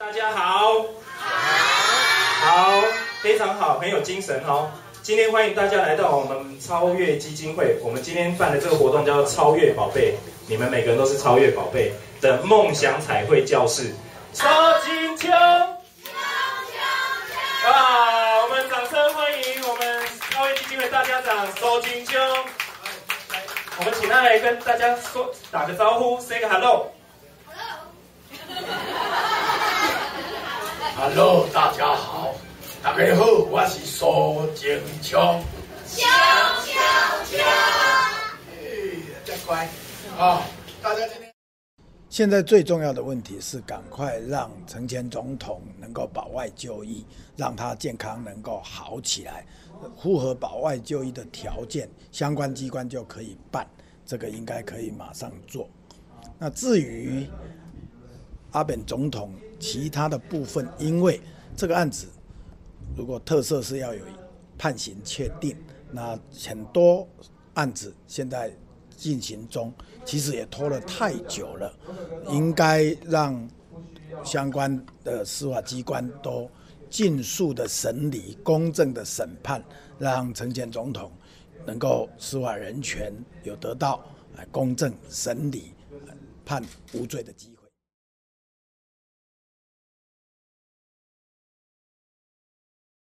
大家好，好，非常好，很有精神哦。今天欢迎大家来到我们超越基金会。我们今天办的这个活动叫做“超越宝贝”，你们每个人都是超越宝贝的梦想彩绘教室。超金秋，啊！我们掌声欢迎我们超越基金会大家长周金秋。我们请他来跟大家说打个招呼，say 个 hello。Hello，大家好，大家好，我是苏金昌。锵锵锵！哎，真乖啊！大家今天现在最重要的问题是，赶快让陈前总统能够保外就医，让他健康能够好起来，符合保外就医的条件，相关机关就可以办，这个应该可以马上做。那至于阿本总统其他的部分，因为这个案子如果特色是要有判刑确定，那很多案子现在进行中，其实也拖了太久了，应该让相关的司法机关都尽速的审理、公正的审判，让陈前总统能够司法人权有得到公正审理、判无罪的机会。